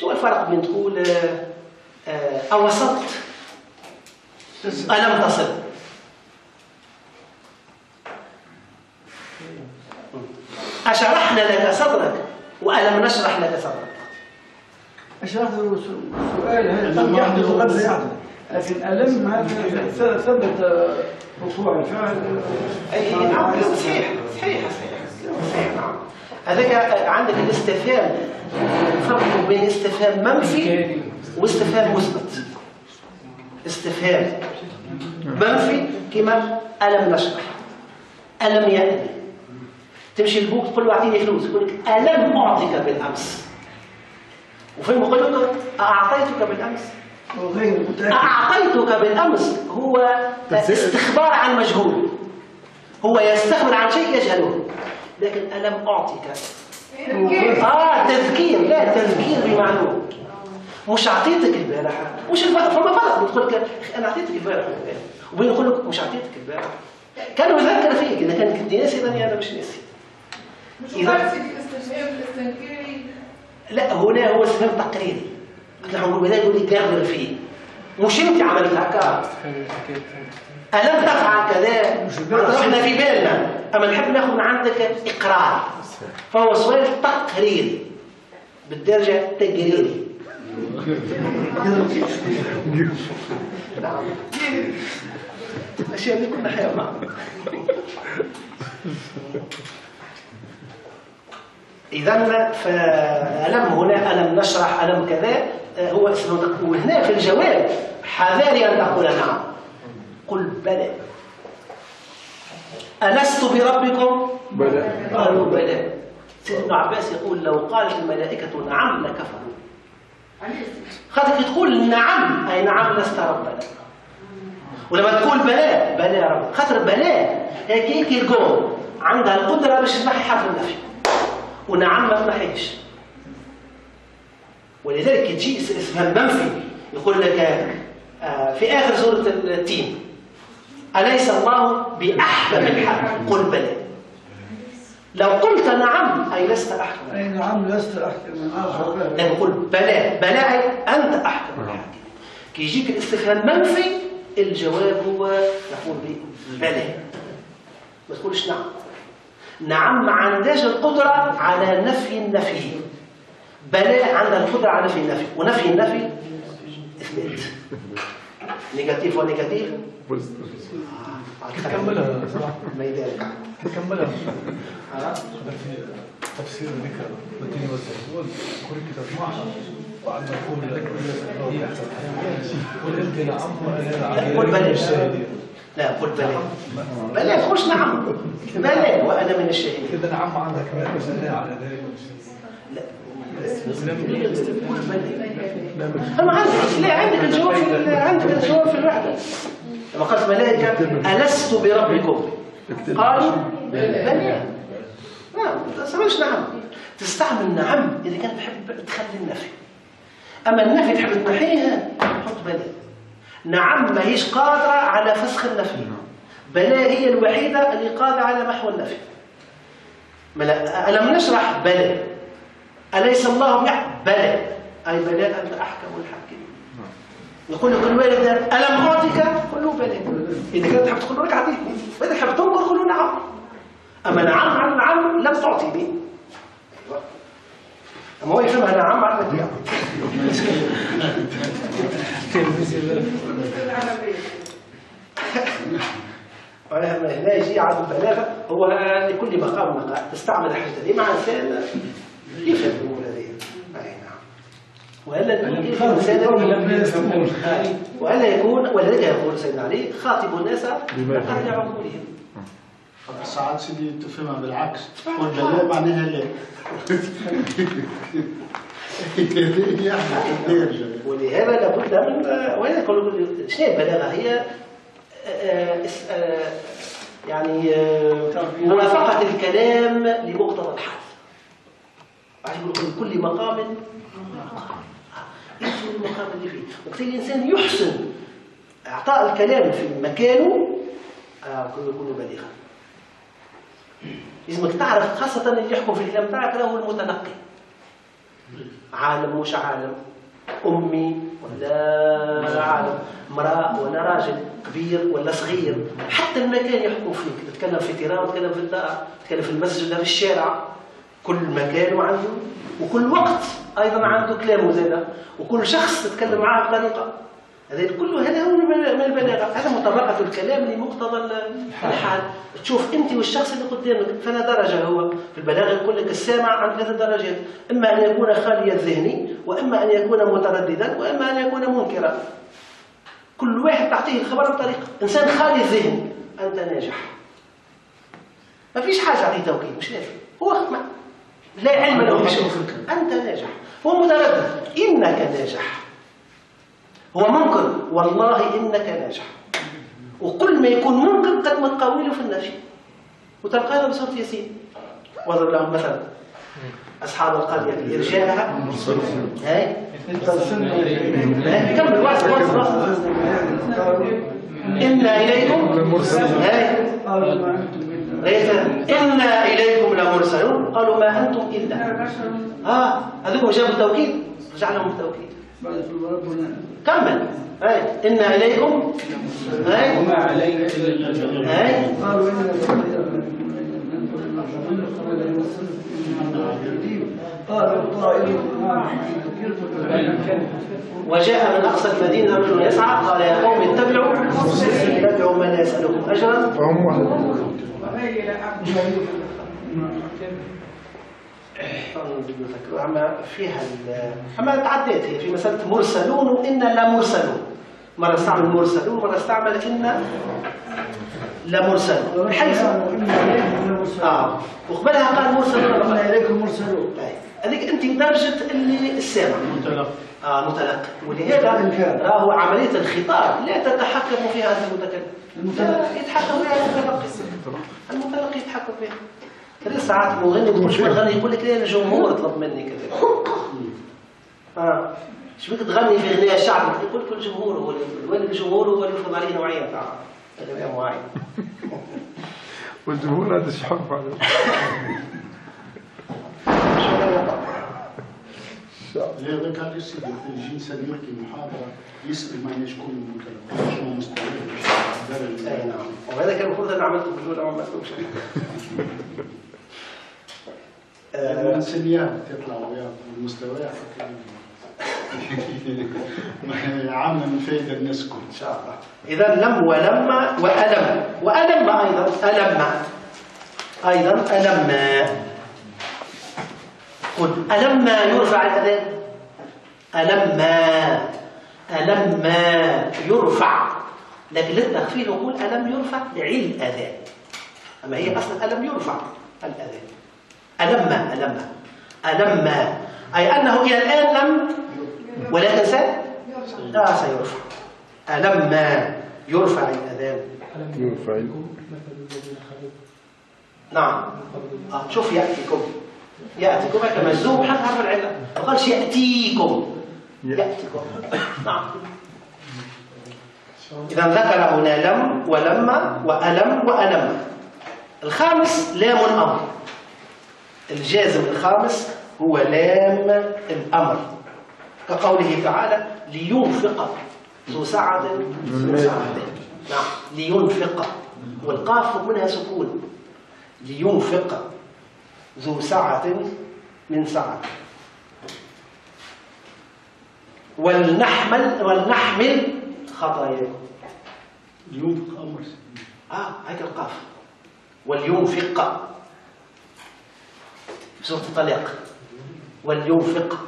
شنو الفرق بين تقول آه، آه، أوسطت ألم تصل أشرحنا لك صدرك وألم نشرح لك صدرك. أشرحت له سؤال هذا يحدث وقد لا يحدث لكن ألم هذا ثبت وقوع الفعل أي نعم صحيح صحيح صحيح. صحيح نعم هذاك عندك الاستفهام فرق بين استفهام منفي واستفهام مثبت. استفهام منفي كما ألم نشرح. ألم يأتي تمشي لبوك تقول له أعطيني فلوس يقول لك ألم أعطيك بالأمس. وفين يقول لك أعطيتك بالأمس. أعطيتك بالأمس هو استخبار عن مجهول. هو يستخبر عن شيء يجهله. لكن ألم أعطيك آه تذكير لا تذكير بمعلوم مش أعطيتك البارحة. مش البارحة فما فرق بتقول لك أنا أعطيتك البارحة وبين يقول لك مش أعطيتك البارحة. كانوا يذكر فيك. إذا كان كنت ناسي إذا أنا مش ناسي. مش إذا- لا هنا هو استفهام تقريري هنقول بدأ يقول لي قرر فيه. مش أنت عملت هكا. ألم تفعل كذا؟ إحنا في بالنا. أما نحب ناخذ من عندك إقرار. فهو سؤال تقريري بالدرجة تقريري نعم الأشياء اللي كنا معنا إذا فألم هنا ألم نشرح ألم كذا هو وهنا في الجواب حذاري أن تقول نعم. قل بلى. ألست بربكم؟ بلى. قالوا بلى. سيدنا عباس يقول لو قالت الملائكة نعم لكفروا. خاطر تقول نعم أي نعم لست ربنا. ولما تقول بلا بلا يا رب. خاطر بلا هيك هيك يقول عندها القدرة باش تنحي حرف النفي. ونعم ما تنحيش. ولذلك تجي اسمها المنفي يقول لك آه، في آخر سورة التين. أليس الله بأحكم الحاكم قل بلى لو قلت نعم أي لست أحكم. أي نعم لست أحكم. لكن قل بلى. بلى أي أنت أحكم. الحاكم كي يجيك الاستفهام منفي الجواب هو نقول به. بلى. ما تقولش نعم. نعم ما عندهاش القدرة على نفي النفي. بلى عندها القدرة على نفي النفي. ونفي النفي إثبات négatif و négatif كملها ما يدارك كملها. تفسير ذكر متين والزيتون كل كتاب معها وعن نقول لك هي احسن قل انت نعم لا قل بلى لا قل بلى بلى تقولش نعم بلى وأنا من الشاهدين. اذا نعم عندك. على ذلك. لا. أنا عندك لا عندك الجواب في عندك الجواب في الوحدة لما قالت ملائكة ألست بربكم؟ قالوا بلى نعم ما تسمعش نعم. تستعمل نعم إذا كانت تحب تخلي النفي. أما النفي تحب تنحيها حط بلى نعم ما هيش قادرة على فسخ النفي. بلى هي الوحيدة اللي قادرة على محو النفي. ألم نشرح بلى؟ أليس الله يحكم بلى. أي بلى أنت أحكم الحاكمين يقول لك الوالد ألم أعطيك؟ قل له بلى. إذا كنت تحب تقول لك أعطيني وإذا تحب تنكر قل له نعم. أما نعم عن نعم لم تعطيني أيوة. أما هو يفهمها نعم عن لك هنا يجي عدد البلاغة. هو لكل مقام مقام تستعمل الحاجة دي مع إنسان هذه أي نعم. وإلا يكون إنسان وإلا يكون ولذلك يقول سيدنا علي خاطب الناس بقدر عقولهم. ساعات سيدي تفهمها بالعكس. بلا معناها لا ولهذا لابد من وهذا يقول شنو البلاغه هي آه، اس- آه، يعني آه، موافقه الكلام لمقتضى الحال يقول لكم كل مقام. يحسن المقام اللي فيه؟ وقت الإنسان يحسن إعطاء الكلام في مكانه آه، يكون بليغا لازمك تعرف خاصة اللي يحكم في الكلام تاعك هو المتلقي عالم مش عالم. أمي ولا عالم. امرأة ولا راجل كبير ولا صغير. حتى المكان يحكم فيك. تتكلم في تيران تتكلم في الدار تتكلم في المسجد ولا في الشارع. كل مكان عنده وكل وقت أيضا عنده كلامه زاد وكل شخص تتكلم معاه بطريقة هذا كله هذا هو من البلاغة. هذا مطابقة الكلام لمقتضى الحال. تشوف أنت والشخص اللي قدامك فلا درجة هو. في البلاغة يقول لك السامع عن ثلاث درجات. إما أن يكون خالي الذهني وإما أن يكون مترددا وإما أن يكون منكرا. كل واحد تعطيه الخبر بطريقة إنسان خالي الذهن أنت ناجح. ما فيش حاجة تعطيه توكيد مش لازم هو لا علم له بشيء أنت ناجح. هو متردد. إنك ناجح. هو منكر. والله إنك ناجح. وكل ما يكون منكر قد ما تقاوله في النفي. وتلقى هذا بصورة ياسين واضرب لهم مثلا. أصحاب القرية إرجاءها هاي هاي. كمل. واصل واصل واصل إنا إليكم. هاي. قالوا ما أنتم إلا ليس إنا إليكم لمرسلون. قالوا ما أنتم إلا. آه هذوكم جابوا التوكيد؟ رجع لهم التوكيد. كمل. هاي إنا إليكم. هاي وما علينا إلا البلاغ. هاي قالوا ذكرتم وجاء من أقصى المدينة رجل يسعى. قال يا قوم اتبعوا. اتبعوا من لا يسألكم أجرا. أما فيها أما تعديت هي في مسألة مرسلون وإنا لمرسلون مرة استعمل مرسلون مرة استعمل إنا لمرسلون حيث آه وقبلها قال مرسلون. إليكم مرسلون. طيب. هذيك أنت درجة اللي السامع. متلقي. آه متلقي. ولهذا راهو عملية الخطاب. لا تتحكم فيها أنت المتكلم لا يتحكم فيها المتلقي المتلقي يتحكم فيها. كثير ساعات مغني مش مغني يقول لك لا الجمهور طلب مني كذا. آه. شو بدك تغني في أغنية الشعب يقول كل جمهور هو اللي الجمهور هو اللي يفرض عليه نوعيه تاع اغنيه معينه والجمهور هذا إيش حب لهذا كان يصير يجي انسان يحكي محاضره يسال ما شكون المتلقي شنو مستوى اي نعم وهذا كان المفروض أنا عملته في الاولى ما عملتوش الانسانيات تطلع وياه المستويات عامله من فايده الناس كل ان شاء الله اذا لم ولما والم والم أيضا الم أيضا الم قل الم يرفع الاذان الم الم يرفع. لكن للتخفيف نقول ألم يرفع لعلم الأذان. أما هي أصلا ألم يرفع الأذان. الم الم الم أي أنه إلى الآن لم ولكن سي لا سيرفع. ألما يرفع الأذان. يرفع نعم. آه شوف يأتيكم. يأتيكم هكا مجزوم حتى حرف العلة. ما قالش يأتيكم. نعم. إذا ذكر هنا لم ولما وألم وألم. الخامس لام الأمر. الجازم الخامس هو لام الأمر. كقوله تعالى لينفق ذو سعة ذو نعم. لينفق. والقاف منها سكون. لينفق ذو سعة من سعة ولنحمل ولنحمل خطاياكم ينفق أمر آه هيك القاف. ولينفق. سورة الطلاق. ولينفق.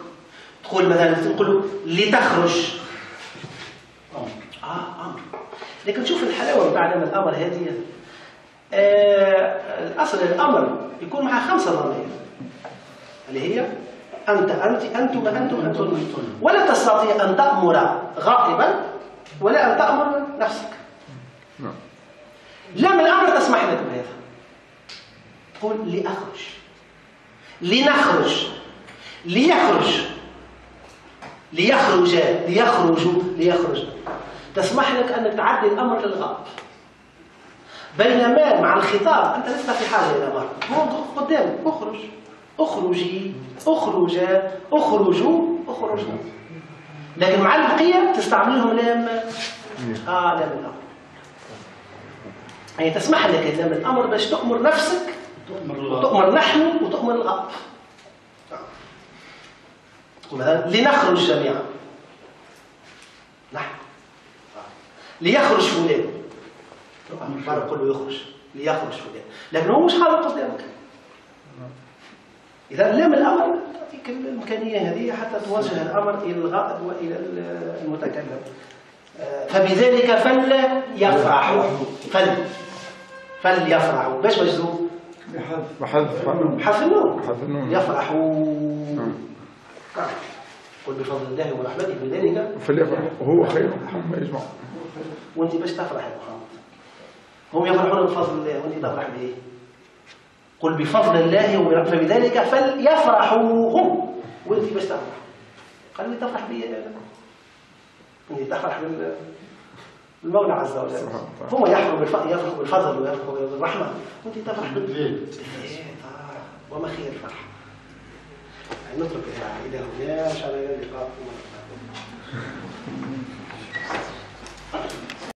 تقول مثلا تقول لتخرج. أمر. آه أمر. لكن شوف الحلاوة بتاع لما الأمر هذه. آه الأصل الأمر يكون معها خمسة ضمائر اللي هي أنت أنت أنتم أنتم أنتم. ولا تستطيع أن تأمر غائبا ولا أن تأمر نفسك. نعم. لم الأمر تسمح لك بهذا. تقول لأخرج. لنخرج. ليخرج. ليخرج ليخرجوا ليخرج. تسمح لك انك تعدي الأمر للغائب. بينما مع الخطاب أنت لست في حاجة إلى أمر هو قدامك اخرج. اخرجي أخرج اخرجوا اخرجنا لكن مع البقية تستعملهم لام آه لام الأمر. يعني تسمح لك لام الأمر باش تأمر نفسك تؤمر نحن وتؤمر الغائب مثلا لنخرج جميعا. نحن. ليخرج فلان. مرة كله يخرج ليخرج فلان. لكن هو مش حاضر قدامك. إذا لام الأمر تعطيك الإمكانية هذه حتى توجه الأمر إلى الغائب وإلى المتكلم. آه، فبذلك فل فليفرحوا باش مجذوب بحذف بحذف حرف النون. حرف النون. يفرحوا. نعم. قل بفضل الله ورحمته بذلك فليفرح. وهو خير. مما يجمع. وأنت باش تفرح يا محمد. هم يفرحون بفضل الله. وأنت تفرح بايه قل بفضل الله فبذلك فليفرحوا هم وانت باش تفرح قال لي تفرح بي انت تفرح بال المولى عز وجل. هو بالفضل يفرح بالفضل ويفرح بالرحمة. وانت تفرح بال بالليل. آه، وما خير الفرح يعني نترك إلى هنا. إن شاء الله إلى اللقاء.